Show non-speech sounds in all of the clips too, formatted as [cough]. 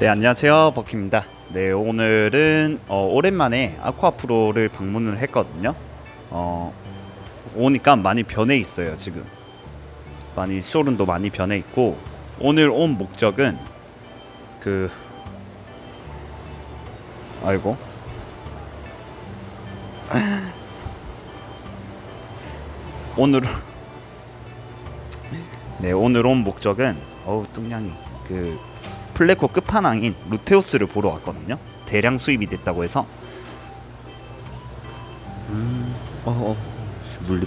네 안녕하세요. 버키입니다. 네 오늘은 어, 오랜만에 아쿠아프로를 방문을 했거든요. 어, 오니까 많이 변해 있어요 지금. 많이 쇼룸도 많이 변해 있고 오늘 온 목적은 그 아이고. [laughs] 오늘 네 오늘 온 목적은 어우 뚱냥이. 그 플레코 끝판왕인 루테우스를 보러 왔거든요. 대량 수입이 됐다고 해서 음, 어, 어, 물리.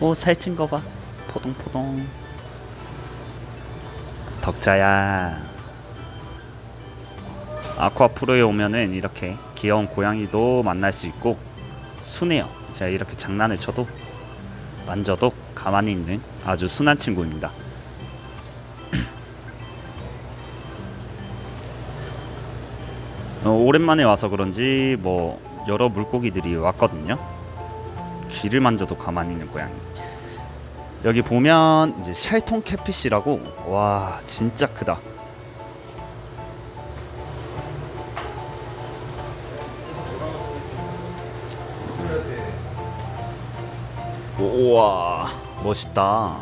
오 살찐 거 봐. 포동포동. 덕자야. 아쿠아 프로에 오면은 이렇게 귀여운 고양이도 만날 수 있고 순해요. 제가 이렇게 장난을 쳐도 만져도 가만히 있는 아주 순한 친구입니다. 오랜만에 와서 그런지 뭐 여러 물고기들이 왔거든요. 귀를 만져도 가만히 있는 고양이. 여기 보면 이제 샬통 캐피시라고 와 진짜 크다. 우와 멋있다.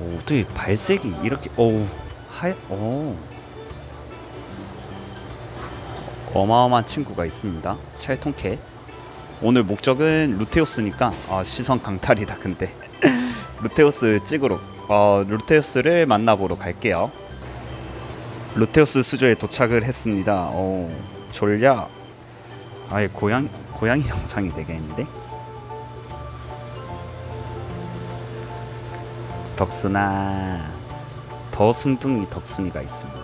오, 어떻게 발색이 이렇게 오 하얗 오 어마어마한 친구가 있습니다. 샬통캣. 오늘 목적은 루테우스니까 아, 시선 강탈이다. 근데 [laughs] 루테우스 찍으러 어, 루테우스를 만나보러 갈게요. 루테우스 수조에 도착을 했습니다. 오, 졸려. 아예 고양 고양이 영상이 되겠는데. 덕순아, 더 순둥이 덕순이가 있습니다.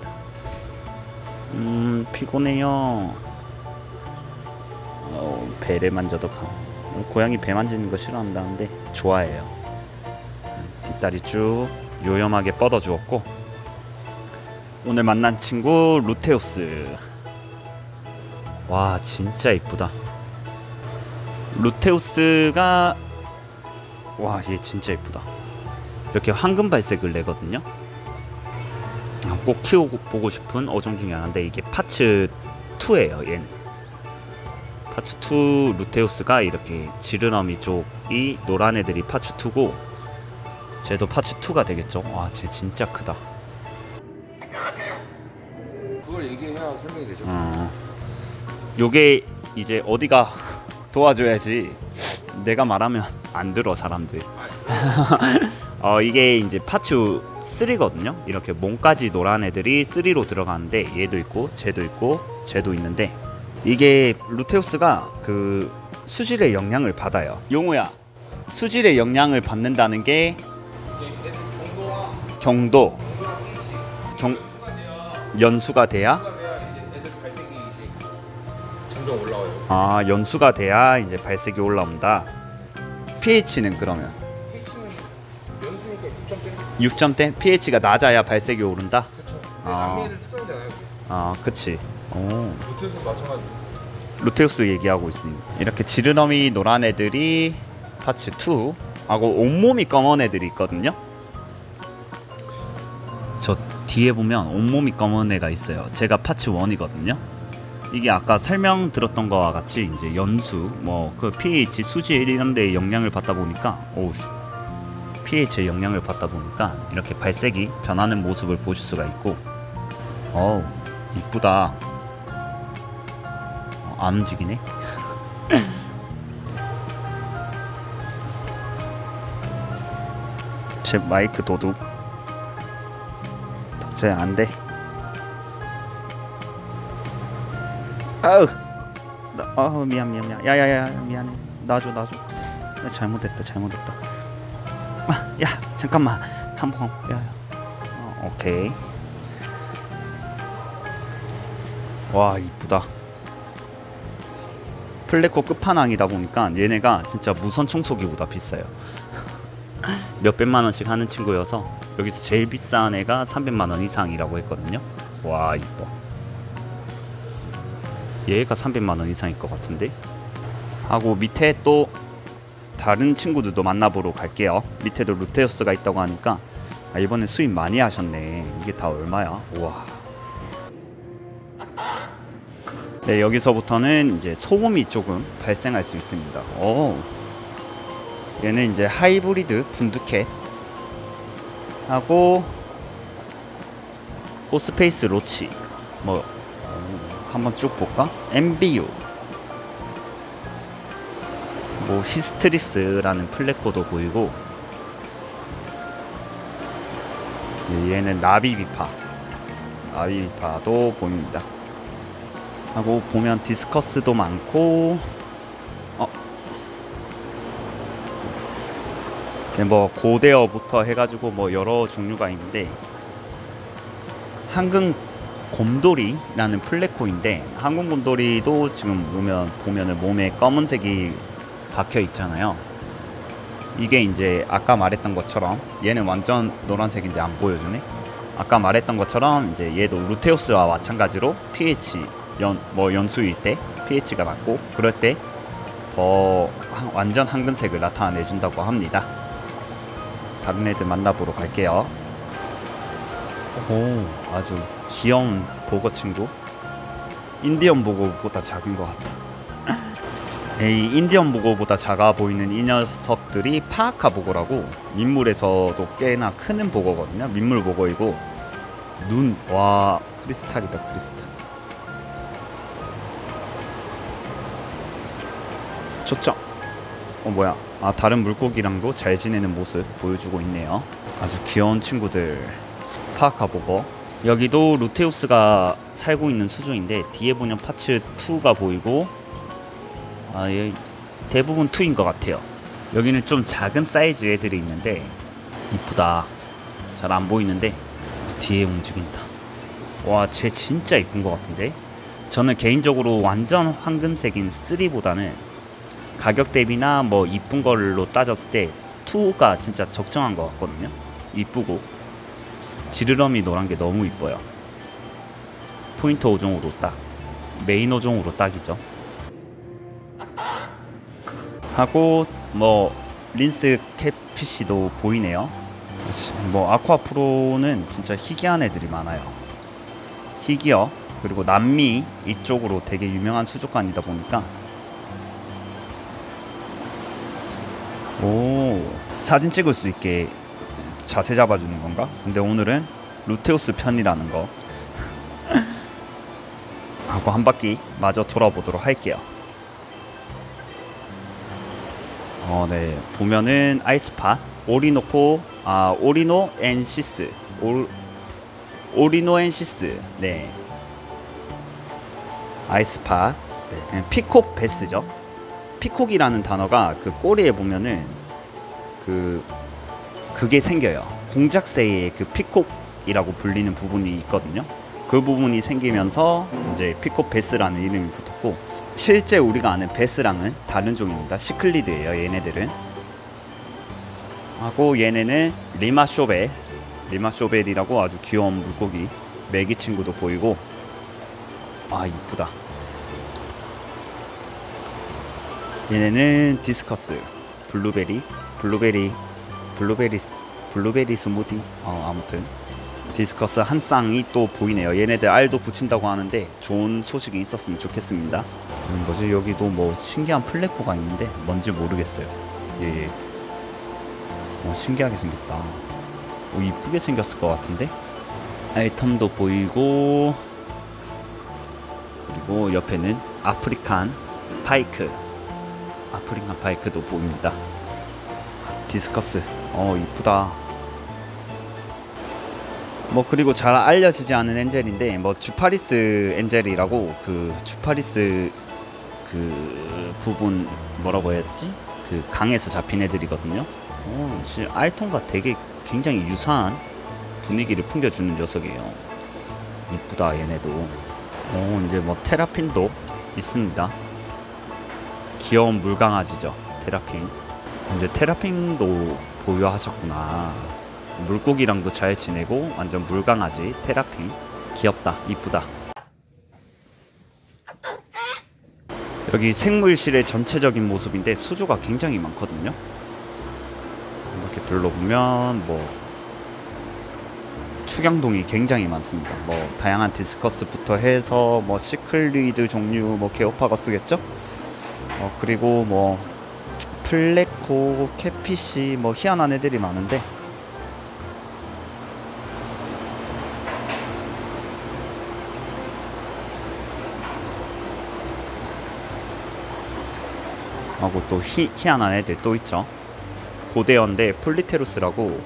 음 피곤해요. 어, 배를 만져도 가. 어, 고양이 배 만지는 거 싫어한다는데 좋아해요. 뒷다리 쭉 요염하게 뻗어 주었고 오늘 만난 친구 루테우스. 와 진짜 이쁘다. 루테우스가 와 얘 진짜 이쁘다. 이렇게 황금 발색을 내거든요. 아, 꼭 키워보고 싶은 어종 중에 하나인데 이게 parts 2예요 얘는. 파츠 2 루테우스가 이렇게 지느러미 쪽이 노란 애들이 parts 2고 쟤도 파츠 2가 되겠죠? 와쟤 진짜 크다. 그걸 얘기해야 설명이 되죠. 어. 요게 이제 어디가 [laughs] 도와줘야지 내가 말하면 안 들어 사람들 [laughs] 어 이게 이제 파츠 3거든요. 이렇게 몸까지 노란 애들이 3로 들어가는데 얘도 있고 쟤도 있고 쟤도 있는데 이게 루테우스가 그 수질의 영향을 받아요. 용우야, 수질의 영향을 받는다는 게 경도, 경 연수가 돼야. 아 연수가 돼야 이제 발색이 올라온다. pH는 그러면 6점대. 6점대 pH가 낮아야 발색이 오른다. 그렇죠. 아. 아, 그치. 오. 루테우스 마찬가지. 루테우스 얘기하고 있습니다. 이렇게 지느러미 노란 애들이 parts 2 하고 온몸이 검은 애들이 있거든요. 저 뒤에 보면 온몸이 검은 애가 있어요. 쟤가 parts 1이거든요. 이게 아까 설명 들었던 거와 같이 이제 연수, 뭐 그 pH 수질 이런 데 영향을 받다 보니까 오우 pH에 영향을 받다 보니까 이렇게 발색이 변하는 모습을 보실 수가 있고 어우 이쁘다. 어, 안 움직이네. [laughs] 제 마이크 도둑. 덕자야 안 돼. 아우. 나, 아 미안 미안 미안. 야야야 미안해. 놔줘 놔줘. 나 잘못했다 잘못했다. 아, 야 잠깐만 한번 야. 어, 오케이. 와 이쁘다. 플레코 끝판왕이다 보니까 얘네가 진짜 무선 청소기보다 비싸요. [laughs] 몇 백만 원씩 하는 친구여서 여기서 제일 비싼 애가 300만 원 이상이라고 했거든요. 와 이뻐. 얘가 300만 원 이상일 것 같은데. 하고 밑에 또 다른 친구들도 만나보러 갈게요. 밑에도 루테우스가 있다고 하니까 아, 이번에 수입 많이 하셨네. 이게 다 얼마야? 우와. 네, 여기서부터는 이제 소음이 조금 발생할 수 있습니다. 오. 얘는 이제 하이브리드 분두캣 하고 호스페이스 로치 뭐 어, 한번 쭉 볼까? MBU 뭐 히스트리스라는 플랫코도 보이고 예, 얘는 나비비파 나비비파도 보입니다 하고 보면 디스커스도 많고 어. 네, 뭐 고대어부터 해가지고 뭐 여러 종류가 있는데 한국 곰돌이라는 플랫코인데 한국 곰돌이도 지금 보면 보면은 몸에 검은색이 박혀 있잖아요. 이게 이제 아까 말했던 것처럼 얘는 완전 노란색인데 안 보여주네. 아까 말했던 것처럼 이제 얘도 루테우스와 마찬가지로 pH 연 뭐 연수일 때 pH가 낮고 그럴 때 더 완전 황금색을 나타내 준다고 합니다. 다른 애들 만나보러 갈게요. 오, 아주 귀여운 보거 친구. 인디언 보고보다 작은 것 같다. 이 인디언 보고보다 작아 보이는 이 녀석들이 파아카 보고라고 민물에서도 꽤나 크는 보고거든요. 민물 보고이고 눈, 와 크리스탈이다 크리스탈. 초점. 어 뭐야? 아 다른 물고기랑도 잘 지내는 모습 보여주고 있네요. 아주 귀여운 친구들. 파아카 보고 여기도 루테우스가 살고 있는 수중인데 뒤에 보면 파츠 2가 보이고 아, 예, 대부분 2인 것 같아요. 여기는 좀 작은 사이즈 애들이 있는데 이쁘다. 잘 안 보이는데 뒤에 움직인다. 와, 쟤 진짜 이쁜 것 같은데. 저는 개인적으로 완전 황금색인 3보다는 가격 대비나 뭐 이쁜 걸로 따졌을 때 2가 진짜 적정한 것 같거든요. 이쁘고 지느러미 노란 게 너무 이뻐요. 포인트 어종으로 딱 메인 어종으로 딱이죠. 하고 뭐 lince catfish도 보이네요. 뭐 아쿠아 프로는 진짜 희귀한 애들이 많아요. 희귀어 그리고 남미 이쪽으로 되게 유명한 수족관이다 보니까 오 사진 찍을 수 있게 자세 잡아주는 건가? 근데 오늘은 루테우스 편이라는 거 [laughs] 하고 한 바퀴 마저 돌아보도록 할게요. 어, 네 보면은 eyespot 오리노코 아 오리노센시스 올 오리노센시스 네 eyespot 네, peacock bass죠. peacock이라는 단어가 그 꼬리에 보면은 그 그게 생겨요. 공작새의 그 peacock이라고 불리는 부분이 있거든요. 그 부분이 생기면서 이제 peacock bass라는 이름이 붙었고 실제 우리가 아는 배스랑은 다른 종입니다. 시클리드예요. 얘네들은 하고 얘네는 lima shovel lima shovel이라고 아주 귀여운 물고기 메기 친구도 보이고 아 이쁘다. 얘네는 디스커스 블루베리 블루베리 블루베리 블루베리 스무디 어 아무튼 디스커스 한 쌍이 또 보이네요 얘네들 알도 붙인다고 하는데 좋은 소식이 있었으면 좋겠습니다 음, 뭐지. 여기도 뭐 신기한 플레코가 있는데 뭔지 모르겠어요. 예, 예. 어, 신기하게 생겼다. 오 이쁘게 생겼을 것 같은데? 아이템도 보이고 그리고 옆에는 African pike. African pike도 보입니다. 디스커스. 어 이쁘다. 뭐 그리고 잘 알려지지 않은 angel인데 뭐 주파리스 angel이라고 그 주파리스 그 부분 뭐라고 해야지? 그 강에서 잡힌 애들이거든요. 어 진짜 아이톤과 되게 굉장히 유사한 분위기를 풍겨주는 녀석이에요. 이쁘다 얘네도. 어 이제 뭐 테라핀도 있습니다. 귀여운 물강아지죠 테라핀. 이제 테라핀도 보유하셨구나. 물고기랑도 잘 지내고 완전 물강아지 테라핀. 귀엽다 이쁘다. 여기 생물실의 전체적인 모습인데 수조가 굉장히 많거든요. 이렇게 둘러보면 뭐 축양동이 굉장히 많습니다. 뭐 다양한 디스커스부터 해서 뭐 시클리드 종류 뭐 게오파거스겠죠? 어 그리고 뭐 플레코, catfish 뭐 희한한 애들이 많은데 하고 또 희, 희한한 애들 또 있죠. 고대어인데 폴립테루스라고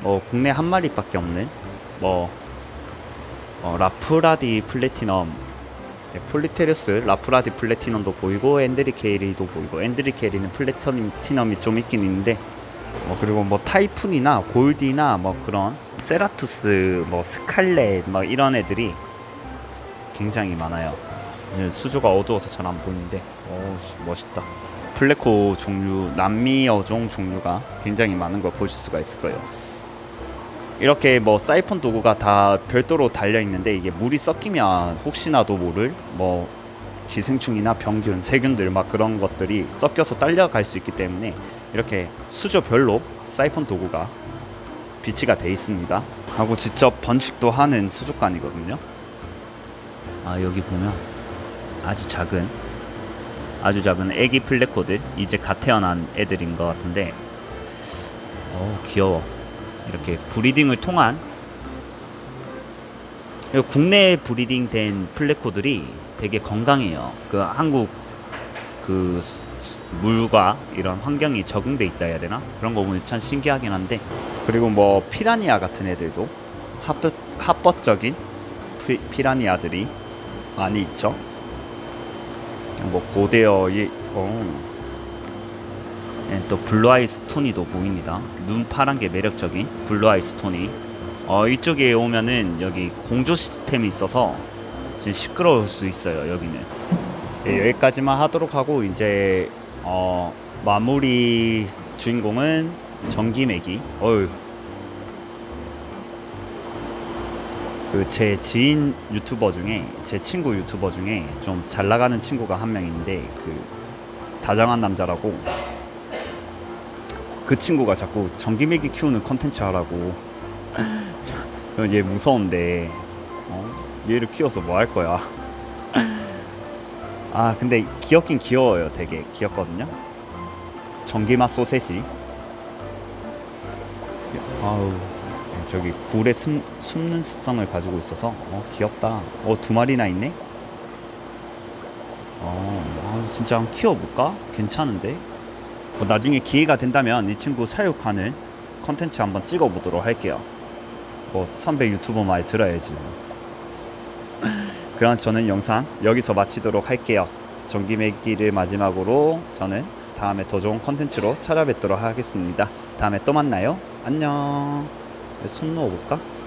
뭐 국내 한 마리밖에 없는 뭐 어, 라프라디 플래티넘 네, 폴립테루스 라프라디 platinum도 보이고 엔드리케리도 보이고 엔드리케리는 platinum이 좀 있긴 있는데 뭐 그리고 뭐 typhoon이나 goldie나 뭐 그런 세라투스 뭐 scarlet 막 이런 애들이 굉장히 많아요. 예, 수조가 어두워서 잘 안 보이는데 오 멋있다. 플레코 종류 남미 어종 종류가 굉장히 많은 걸 보실 수가 있을 거예요. 이렇게 뭐 사이폰 도구가 다 별도로 달려 있는데 이게 물이 섞이면 혹시나도 모를 뭐 기생충이나 병균, 세균들 막 그런 것들이 섞여서 딸려갈 수 있기 때문에 이렇게 수조별로 사이폰 도구가 비치가 돼 있습니다. 하고 직접 번식도 하는 수족관이거든요. 아 여기 보면 아주 작은 아주 작은 애기 플레코들 이제 갓 태어난 애들인 것 같은데. 어 귀여워. 이렇게 breeding을 통한 국내 breeding 된 플레코들이 되게 건강해요. 그 한국 그 물과 이런 환경이 적응돼 있다 해야 되나? 그런 거 보면 참 신기하긴 한데. 그리고 뭐 피라니아 같은 애들도 합법, 합법적인 피, 피라니아들이 많이 있죠 뭐 고대어 이 어. 예, 또 blue eye 스토니도 보입니다. 눈 파란 게 매력적인 blue eye 스토니. 어 이쪽에 오면은 여기 공조 시스템이 있어서 지금 시끄러울 수 있어요. 여기는. 예, 여기까지만 하도록 하고 이제 어 마무리 주인공은 전기매기. 어휴. 그 제 지인 유튜버 중에 제 친구 유튜버 중에 좀 잘 나가는 친구가 한 명 있는데 그 다정한 남자라고 그 친구가 자꾸 전기매기 키우는 컨텐츠 하라고. [laughs] 저는 얘 무서운데 어? 얘를 키워서 뭐 할 거야? [laughs] 아 근데 귀엽긴 귀여워요. 되게 귀엽거든요. 전기맛 소세지. 아우 저기 굴에 숨, 숨는 습성을 가지고 있어서 어 귀엽다. 어 두 마리나 있네? 어 아, 진짜 한번 키워볼까? 괜찮은데? 뭐 나중에 기회가 된다면 이 친구 사육하는 컨텐츠 한번 찍어보도록 할게요. 뭐 선배 유튜버 말 들어야지 [laughs] 그럼 저는 영상 여기서 마치도록 할게요. 전기매기를 마지막으로 저는 다음에 더 좋은 컨텐츠로 찾아뵙도록 하겠습니다. 다음에 또 만나요. 안녕 손 넣어볼까?